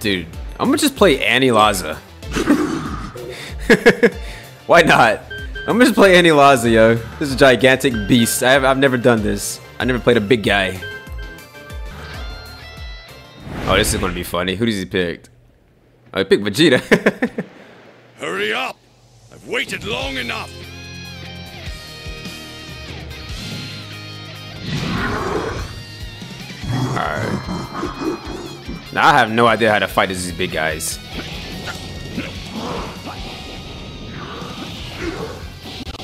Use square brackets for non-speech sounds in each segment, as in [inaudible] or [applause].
Dude, I'm gonna just play Anilaza. [laughs] Why not? I'm gonna just play Anilaza, yo. This is a gigantic beast. I have, I've never done this. I never played a big guy. Oh, this is gonna be funny. Who does he pick? Oh, he picked Vegeta. [laughs] Hurry up! I've waited long enough! Now I have no idea how to fight these big guys.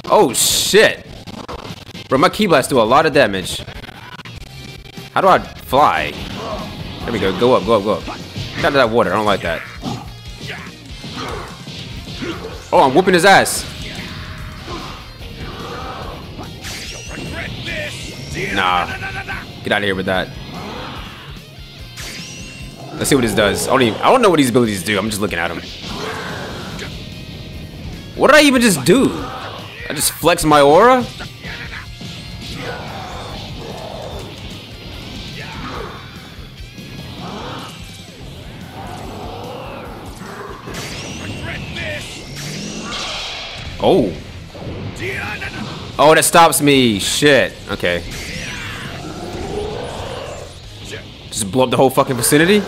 Oh shit! Bro, my ki blast do a lot of damage. How do I fly? There we go. Go up, go up, go up. Get out of that water. I don't like that. Oh, I'm whooping his ass. Nah. Get out of here with that. Let's see what this does. I don't even, I don't know what these abilities do. I'm just looking at them. What did I even just do? I just flex my aura? Oh. Oh, that stops me. Shit. Okay. Just blow up the whole fucking vicinity?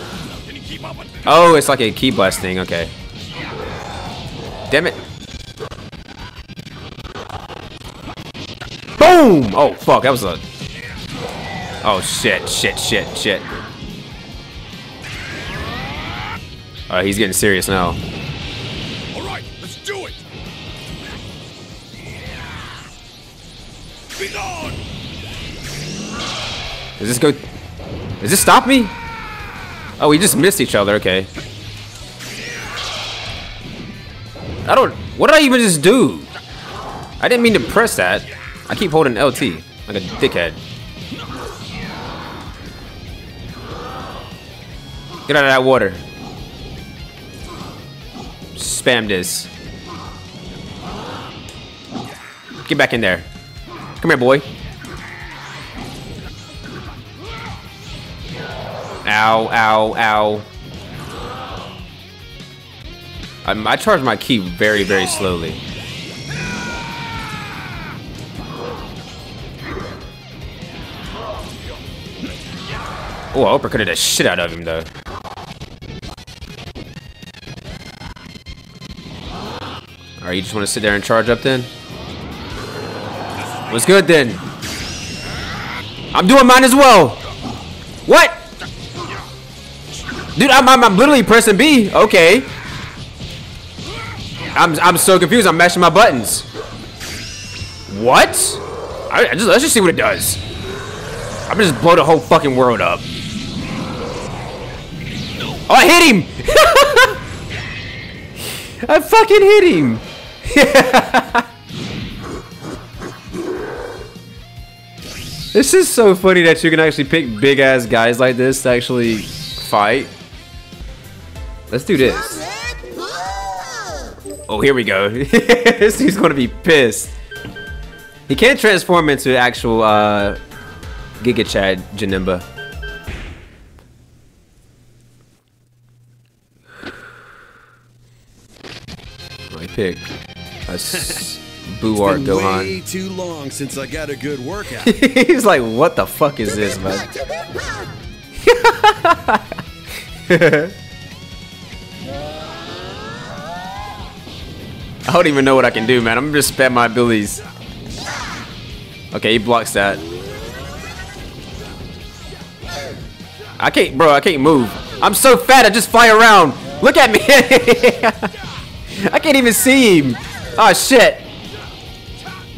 Oh, it's like a ki blast thing. Okay. Damn it. Boom! Oh, fuck. That was a... Oh, shit, shit, shit, shit. Alright, he's getting serious now. Alright, let's do it! Be gone! Does this go... Does this stop me? Oh, we just missed each other. Okay. I don't... What did I even just do? I didn't mean to press that. I keep holding LT. Like a dickhead. Get out of that water. Spam this. Get back in there. Come here, boy. Ow, ow, ow. Um, I charge my ki very, very slowly. Oh, I uppercutted the shit out of him, though. Alright, you just want to sit there and charge up then? What's good then? I'm doing mine as well. What? Dude, I'm, I'm, I'm literally pressing B. Okay. I'm, I'm so confused. I'm mashing my buttons. What? I, I just, let's just see what it does. I'm gonna just blow the whole fucking world up. Oh, I hit him! [laughs] I fucking hit him! this is so funny that you can actually pick big ass guys like this to actually fight. Let's do this. Oh, here we go. [laughs] this dude's gonna be pissed. He can't transform into actual uh, Giga Chad Janemba. I pick a [laughs] Buar Been Gohan. way too long since I got a good workout. [laughs] He's like, what the fuck is this, man? I don't even know what I can do, man. I'm just spam my abilities. Okay, he blocks that. I can't, bro. I can't move. I'm so fat. I just fly around. Look at me. [laughs] I can't even see him. Oh shit.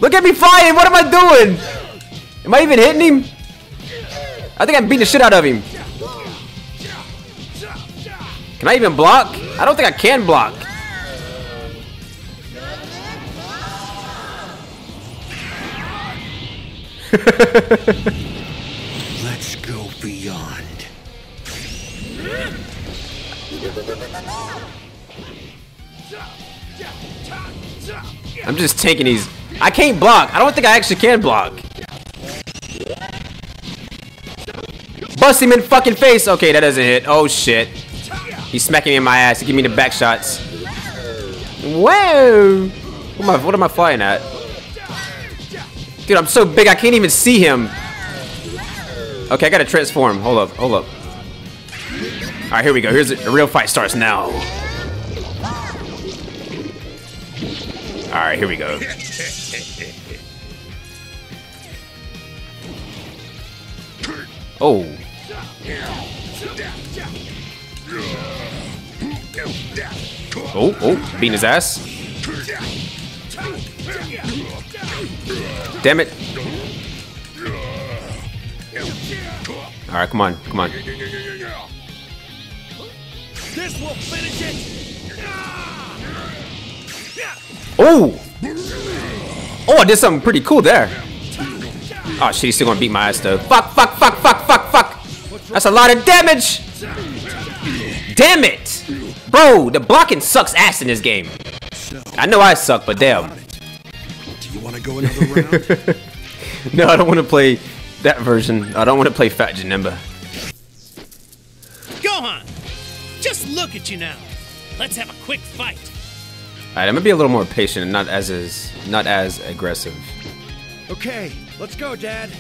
Look at me flying. What am I doing? Am I even hitting him? I think I'm beating the shit out of him. Can I even block? I don't think I can block. [laughs] Let's go beyond. I'm just taking these. I can't block. I don't think I actually can block. Bust him in fucking face. Okay, that doesn't hit. Oh shit. He's smacking me in my ass. He give me the back shots. Whoa! What am I, what am I flying at? Dude, I'm so big I can't even see him. Okay, I gotta transform. Hold up, hold up. Alright, here we go. Here's. The real fight starts now. Alright, here we go. Oh. Oh, oh, beating his ass. Damn it. Alright, come on, come on. This will finish it. Oh! Oh, I did something pretty cool there. Oh shit, he's still gonna beat my ass though. Fuck, fuck, fuck, fuck, fuck, fuck! That's a lot of damage! Damn it! Bro, the blocking sucks ass in this game. I know I suck, but damn. Do you want to go another round? [laughs] No, I don't want to play that version. I don't want to play Fat Janemba. Gohan! Just look at you now. Let's have a quick fight. Alright, I'm gonna be a little more patient and not as is not as aggressive. okay, let's go, Dad.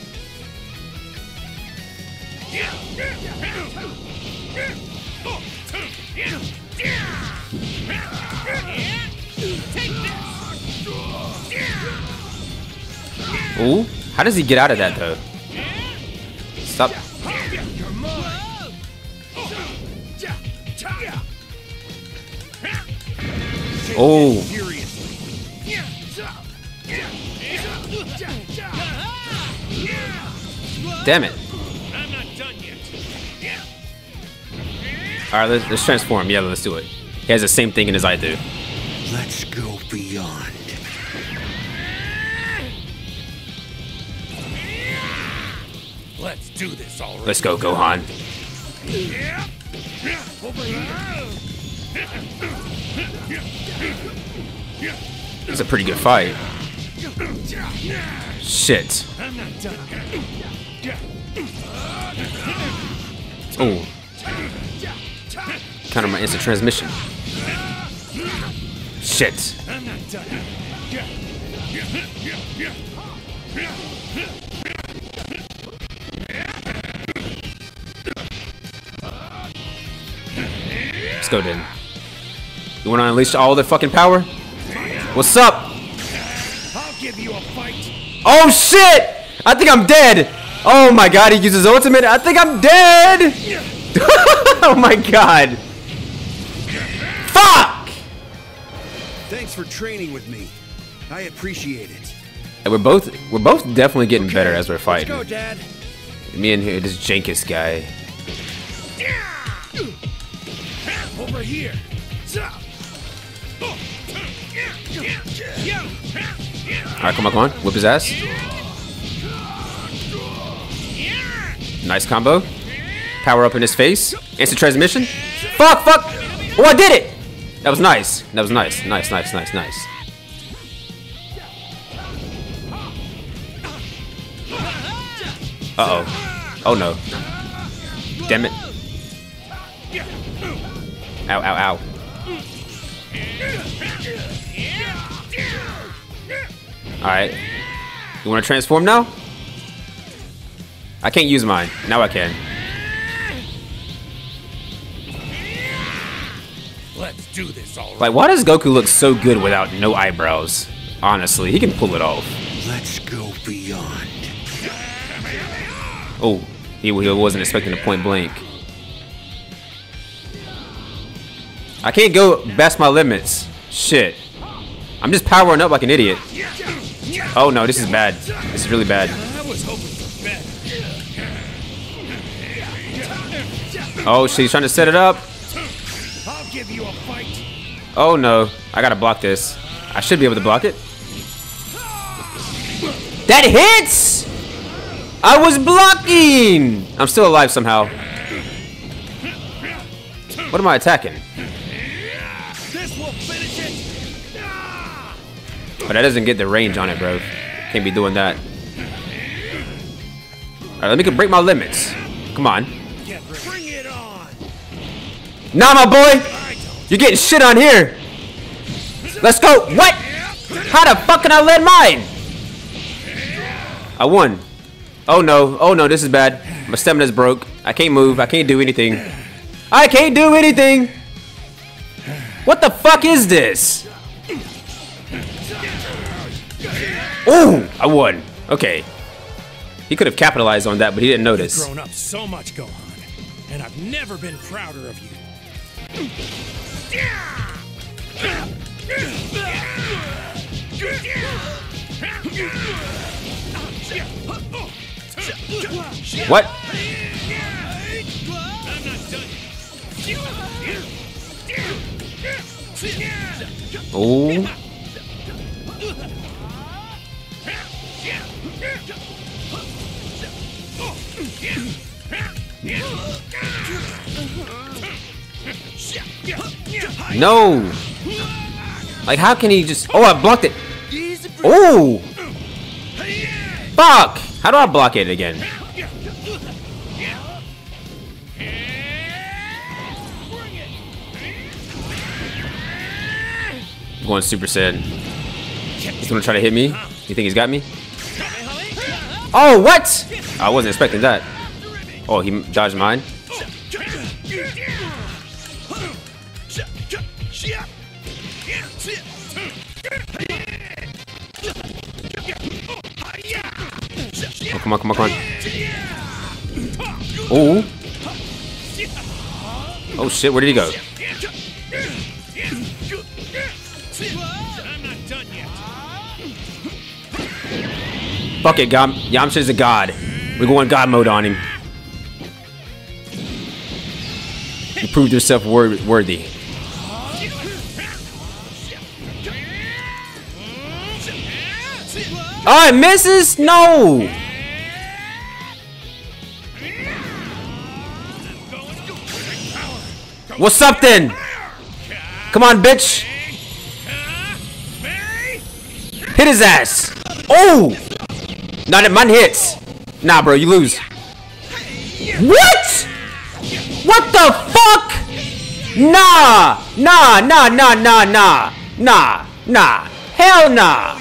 Ooh, how does he get out of that though? Stop. Oh, damn it. Yet. Alright, let's, let's transform. Yeah, let's do it. He has the same thing in his eye do. Let's go beyond. Do this already. Let's go, Gohan. It's a pretty good fight. Shit. Oh. Counter my instant transmission. Shit. Let's go, then. You wanna unleash all their fucking power? What's up? I'll give you a fight. Oh shit! I think I'm dead! Oh my god, he uses ultimate. I think I'm dead! [laughs] oh my god. Fuck! Thanks for training with me. I appreciate it. And we're both we're both definitely getting better as we're Let's fighting. go, Dad. Me and here, this Jenkins guy. Over here. Alright, come on, come on. Whip his ass. Nice combo. Power up in his face. Instant transmission. Fuck, fuck! Oh, I did it! That was nice. That was nice. Nice, nice, nice, nice. Uh-oh. Oh, no. Damn it. Ow, ow, ow. Alright. You want to transform now? I can't use mine. Now I can. Let's do this already. Like, why does Goku look so good without no eyebrows? Honestly, he can pull it off. Let's go beyond. Oh, he, he wasn't expecting a point blank. I can't go past my limits. Shit. I'm just powering up like an idiot. Oh no, this is bad. This is really bad. Oh shit, he's trying to set it up. Oh no, I gotta block this. I should be able to block it. That hits! I was blocking! I'm still alive somehow. What am I attacking? But that doesn't get the range on it, bro. Can't be doing that. Alright, let me go break my limits. Come on. Nah, my boy. You're getting shit on here. Let's go. What? How the fuck can I land mine? I won. Oh no. Oh no, this is bad. My stamina's broke. I can't move. I can't do anything. I can't do anything. What the fuck is this? Ooh, I won. Okay. He could have capitalized on that, but he didn't notice. Grown up so much, Gohan, and I've never been prouder of you. What? Ooh. No. Like, how can he just? Oh, I blocked it. Oh. Fuck. How do I block it again? Going Super Saiyan. He's gonna try to hit me. You think he's got me? Oh, what? I wasn't expecting that. Oh, he dodged mine. Oh, come on, come on, come on. Oh. Oh shit, where did he go? I'm not done yet. Fuck it, Gam Yamcha's a god. We're going god mode on him. You proved yourself wor worthy. Oh, it misses? No! What's up then? Come on, bitch. Hit his ass. Oh! Not that mine hits. Nah, bro, you lose. What? What the fuck? Nah, nah, nah, nah, nah, nah, nah, nah. Hell nah.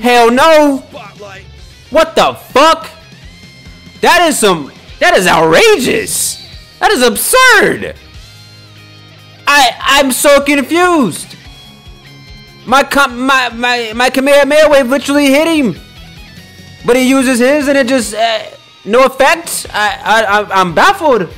Hell no. What the fuck? That is some. That is outrageous. That is absurd. I I'm so confused. My com- my my my Kamehameha wave literally hit him, but he uses his and it just uh, no effect. I I I'm- I'm baffled.